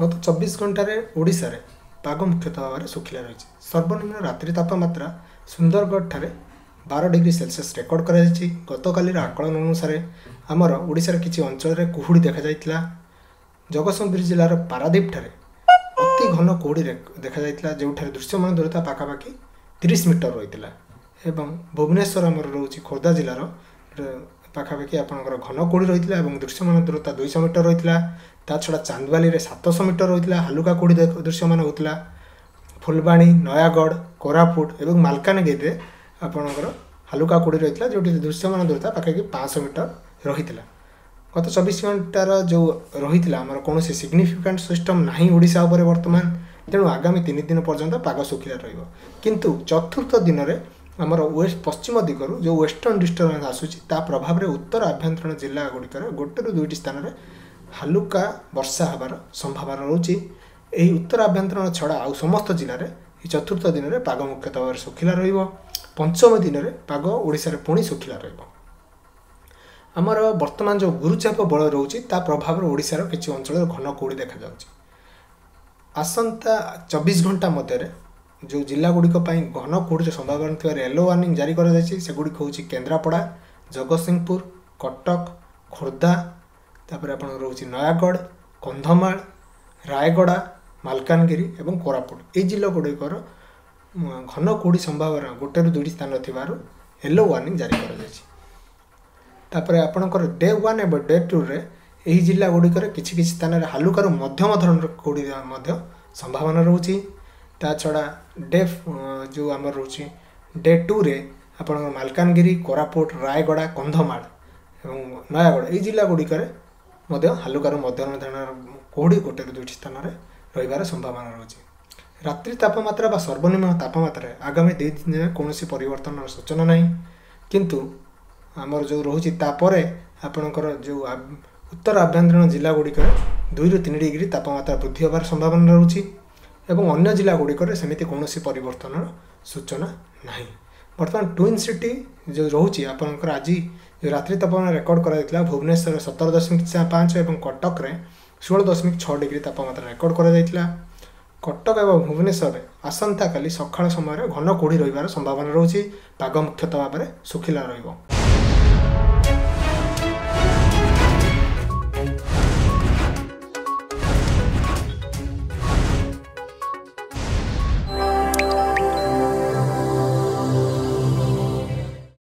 ଗତ ଚବିଶ ଘଣ୍ଟାରେ ଓଡ଼ିଶାରେ ପାଗ ମୁଖ୍ୟତଃ ଭାବରେ ଶୁଖିଲା ରହିଛି। ସର୍ବନିମ୍ନ ରାତ୍ରି ତାପମାତ୍ରା ସୁନ୍ଦରଗଡ଼ଠାରେ ବାର ଡିଗ୍ରୀ ସେଲସିୟସ୍ ରେକର୍ଡ଼ କରାଯାଇଛି। ଗତକାଲିର ଆକଳନ ଅନୁସାରେ ଆମର ଓଡ଼ିଶାର କିଛି ଅଞ୍ଚଳରେ କୁହୁଡ଼ି ଦେଖାଯାଇଥିଲା। ଜଗତସିଂହପୁର ଜିଲ୍ଲାର ପାରାଦ୍ୱୀପଠାରେ ଅତି ଘନ କୁହୁଡ଼ି ଦେଖାଯାଇଥିଲା ଯେଉଁଠାରେ ଦୃଶ୍ୟମାନ ଦୂରତା ପାଖାପାଖି ତିରିଶ ମିଟର ରହିଥିଲା। ଏବଂ ଭୁବନେଶ୍ୱର ଆମର ରହୁଛି ଖୋର୍ଦ୍ଧା ଜିଲ୍ଲାର ପାଖାପାଖି ଆପଣଙ୍କର ଘନ କୁହୁଡ଼ି ରହିଥିଲା ଏବଂ ଦୃଶ୍ୟମାନ ଦୂରତା ଦୁଇଶହ ମିଟର ରହିଥିଲା। ତା ଛଡ଼ା ଚାନ୍ଦବାଲିରେ ସାତଶହ ମିଟର ରହିଥିଲା ହାଲୁକା କୁହୁଡ଼ି ଦୃଶ୍ୟମାନ ହେଉଥିଲା। ଫୁଲବାଣୀ ନୟାଗଡ଼ କୋରାପୁଟ ଏବଂ ମାଲକାନଗିରିରେ ଆପଣଙ୍କର ହାଲୁକା କୁହୁଡ଼ି ରହିଥିଲା ଯେଉଁଠି ଦୃଶ୍ୟମାନ ଦୂରତା ପାଖାପାଖି ପାଞ୍ଚଶହ ମିଟର ରହିଥିଲା। ଗତ ଚବିଶ ଘଣ୍ଟାର ଯେଉଁ ରହିଥିଲା ଆମର କୌଣସି ସିଗ୍ନିଫିକାଣ୍ଟ ସିଷ୍ଟମ୍ ନାହିଁ ଓଡ଼ିଶା ଉପରେ ବର୍ତ୍ତମାନ। ତେଣୁ ଆଗାମୀ ତିନି ଦିନ ପର୍ଯ୍ୟନ୍ତ ପାଗ ଶୁଖିଲା ରହିବ। କିନ୍ତୁ ଚତୁର୍ଥ ଦିନରେ ଆମର ୱେଷ୍ଟ ପଶ୍ଚିମ ଦିଗରୁ ଯେଉଁ ୱେଷ୍ଟର୍ଣ୍ଣ ଡିଷ୍ଟର୍ବାନ୍ସ ଆସୁଛି ତା ପ୍ରଭାବରେ ଉତ୍ତର ଆଭ୍ୟନ୍ତରୀଣ ଜିଲ୍ଲା ଗୁଡ଼ିକରେ ଗୋଟେରୁ ଦୁଇଟି ସ୍ଥାନରେ ହାଲୁକା ବର୍ଷା ହେବାର ସମ୍ଭାବନା ରହୁଛି। ଏହି ଉତ୍ତର ଆଭ୍ୟନ୍ତରୀଣ ଛଡ଼ା ଆଉ ସମସ୍ତ ଜିଲ୍ଲାରେ ଏହି ଚତୁର୍ଥ ଦିନରେ ପାଗ ମୁଖ୍ୟତଃ ଭାବରେ ଶୁଖିଲା ରହିବ। ପଞ୍ଚମ ଦିନରେ ପାଗ ଓଡ଼ିଶାରେ ପୁଣି ଶୁଖିଲା ରହିବ। ଆମର ବର୍ତ୍ତମାନ ଯେଉଁ ଗୁରୁଚାପ ବଳ ରହୁଛି ତା ପ୍ରଭାବରେ ଓଡ଼ିଶାର କିଛି ଅଞ୍ଚଳରେ ଘନ କୁହୁଡ଼ି ଦେଖାଯାଉଛି। ଆସନ୍ତା ଚବିଶ ଘଣ୍ଟା ମଧ୍ୟରେ ଯେଉଁ ଜିଲ୍ଲାଗୁଡ଼ିକ ପାଇଁ ଘନ କୁହୁଡ଼ିର ସମ୍ଭାବନା ଥିବାର ୟେଲୋ ୱାର୍ଣ୍ଣିଂ ଜାରି କରାଯାଇଛି ସେଗୁଡ଼ିକ ହେଉଛି କେନ୍ଦ୍ରାପଡ଼ା ଜଗତସିଂହପୁର କଟକ ଖୋର୍ଦ୍ଧା ତାପରେ ଆପଣଙ୍କର ରହୁଛି ନୟାଗଡ଼ କନ୍ଧମାଳ ରାୟଗଡ଼ା ମାଲକାନଗିରି ଏବଂ କୋରାପୁଟ। ଏହି ଜିଲ୍ଲା ଗୁଡ଼ିକର ଘନ କୁହୁଡ଼ି ସମ୍ଭାବନା ଗୋଟେରୁ ଦୁଇଟି ସ୍ଥାନ ଥିବାରୁ ୟେଲୋ ୱାର୍ଣ୍ଣିଂ ଜାରି କରାଯାଇଛି। ତାପରେ ଆପଣଙ୍କର ଡେ ୱାନ୍ ଏବଂ ଡେ ଟୁରେ ଏହି ଜିଲ୍ଲା ଗୁଡ଼ିକରେ କିଛି କିଛି ସ୍ଥାନରେ ହାଲୁକାରୁ ମଧ୍ୟମ ଧରଣର କୁହୁଡ଼ି ମଧ୍ୟ ସମ୍ଭାବନା ରହୁଛି। ତା ଛଡ଼ା ଡେ ଯେଉଁ ଆମର ରହୁଛି ଡେ ଟୁରେ ଆପଣଙ୍କର ମାଲକାନଗିରି କୋରାପୁଟ ରାୟଗଡ଼ା କନ୍ଧମାଳ ଏବଂ ନୟାଗଡ଼ ଏହି ଜିଲ୍ଲା ଗୁଡ଼ିକରେ ମଧ୍ୟ ହାଲୁକାରୁ ମଧ୍ୟମ ଧରଣର କୁହୁଡ଼ି ଗୋଟେରୁ ଦୁଇଟି ସ୍ଥାନରେ ରହିବାର ସମ୍ଭାବନା ରହୁଛି। ରାତ୍ରି ତାପମାତ୍ରା ବା ସର୍ବନିମ୍ନ ତାପମାତ୍ରାରେ ଆଗାମୀ ଦୁଇ ଦିନରେ କୌଣସି ପରିବର୍ତ୍ତନର ସୂଚନା ନାହିଁ। କିନ୍ତୁ ଆମର ଯେଉଁ ରହୁଛି ତାପରେ ଆପଣଙ୍କର ଯେଉଁ ଉତ୍ତର ଆଭ୍ୟନ୍ତରୀଣ ଜିଲ୍ଲା ଗୁଡ଼ିକରେ ଦୁଇରୁ ତିନି ଡିଗ୍ରୀ ତାପମାତ୍ରା ବୃଦ୍ଧି ହେବାର ସମ୍ଭାବନା ରହୁଛି। ଏବଂ ଅନ୍ୟ ଜିଲ୍ଲା ଗୁଡ଼ିକରେ ସେମିତି କୌଣସି ପରିବର୍ତ୍ତନର ସୂଚନା ନାହିଁ। ବର୍ତ୍ତମାନ ଟ୍ୱିନ୍ ସିଟି ଯେଉଁ ରହୁଛି ଆପଣଙ୍କର ଆଜି ଯେଉଁ ରାତ୍ରି ତାପମାତ୍ରା ରେକର୍ଡ଼ କରାଯାଇଥିଲା ଭୁବନେଶ୍ୱରରେ ସତର ଦଶମିକ ପାଞ୍ଚ ଏବଂ କଟକରେ ଷୋହଳ ଦଶମିକ ଛଅ ଡିଗ୍ରୀ ତାପମାତ୍ରା ରେକର୍ଡ଼ କରାଯାଇଥିଲା। କଟକ ଏବଂ ଭୁବନେଶ୍ୱରରେ ଆସନ୍ତାକାଲି ସକାଳ ସମୟରେ ଘନ କୁହୁଡ଼ି ରହିବାର ସମ୍ଭାବନା ରହୁଛି। ପାଗ ମୁଖ୍ୟତଃ ଭାବରେ ଶୁଖିଲା ରହିବ।